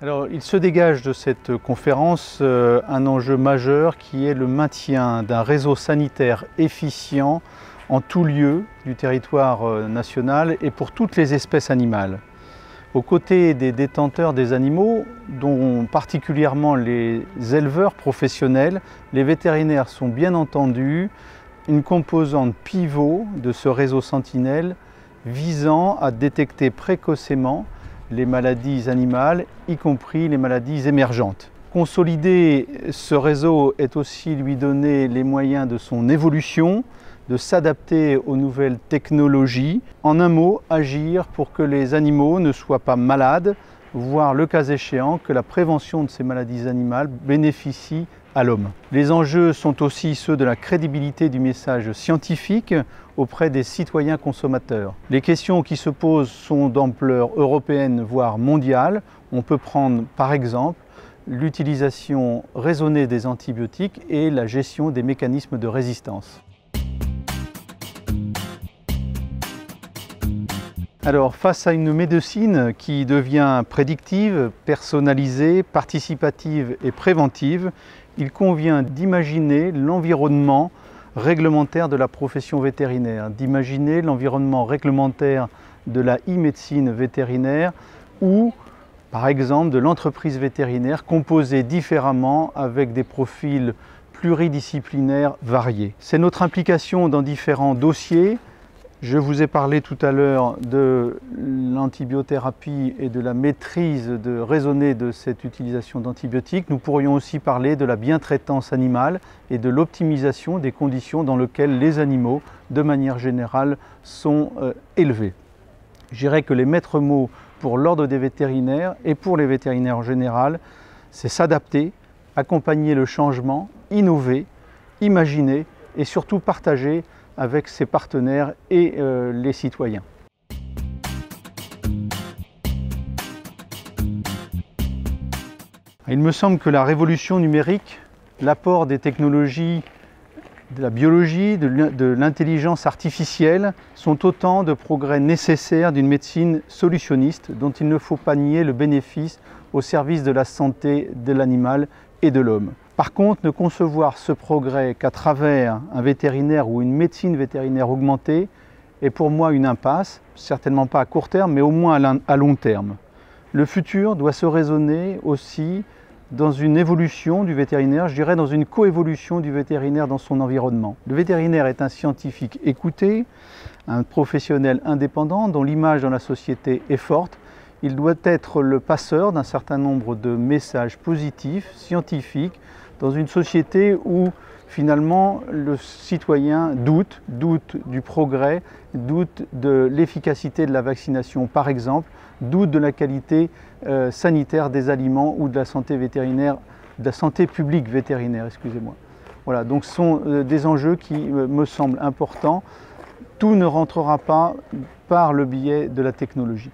Alors, il se dégage de cette conférence euh, un enjeu majeur qui est le maintien d'un réseau sanitaire efficient en tout lieu du territoire euh, national et pour toutes les espèces animales. Aux côtés des détenteurs des animaux, dont particulièrement les éleveurs professionnels, les vétérinaires sont bien entendu une composante pivot de ce réseau sentinelle visant à détecter précocement les maladies animales, y compris les maladies émergentes. Consolider ce réseau est aussi lui donner les moyens de son évolution, de s'adapter aux nouvelles technologies. En un mot, agir pour que les animaux ne soient pas malades, voire le cas échéant que la prévention de ces maladies animales bénéficie à l'homme. Les enjeux sont aussi ceux de la crédibilité du message scientifique auprès des citoyens consommateurs. Les questions qui se posent sont d'ampleur européenne, voire mondiale. On peut prendre par exemple l'utilisation raisonnée des antibiotiques et la gestion des mécanismes de résistance. Alors, face à une médecine qui devient prédictive, personnalisée, participative et préventive, il convient d'imaginer l'environnement réglementaire de la profession vétérinaire, d'imaginer l'environnement réglementaire de la e-médecine vétérinaire ou par exemple de l'entreprise vétérinaire composée différemment avec des profils pluridisciplinaires variés. C'est notre implication dans différents dossiers je vous ai parlé tout à l'heure de l'antibiothérapie et de la maîtrise de raisonnée de cette utilisation d'antibiotiques. Nous pourrions aussi parler de la bientraitance animale et de l'optimisation des conditions dans lesquelles les animaux, de manière générale, sont euh, élevés. Je dirais que les maîtres mots pour l'ordre des vétérinaires et pour les vétérinaires en général, c'est s'adapter, accompagner le changement, innover, imaginer et surtout partager avec ses partenaires et euh, les citoyens. Il me semble que la révolution numérique, l'apport des technologies, de la biologie, de l'intelligence artificielle sont autant de progrès nécessaires d'une médecine solutionniste dont il ne faut pas nier le bénéfice au service de la santé de l'animal et de l'homme. Par contre, ne concevoir ce progrès qu'à travers un vétérinaire ou une médecine vétérinaire augmentée est pour moi une impasse, certainement pas à court terme, mais au moins à long terme. Le futur doit se raisonner aussi dans une évolution du vétérinaire, je dirais dans une coévolution du vétérinaire dans son environnement. Le vétérinaire est un scientifique écouté, un professionnel indépendant dont l'image dans la société est forte. Il doit être le passeur d'un certain nombre de messages positifs, scientifiques, dans une société où finalement le citoyen doute, doute du progrès, doute de l'efficacité de la vaccination par exemple, doute de la qualité euh, sanitaire des aliments ou de la santé vétérinaire, de la santé publique vétérinaire, excusez-moi. Voilà, donc ce sont euh, des enjeux qui euh, me semblent importants. Tout ne rentrera pas par le biais de la technologie.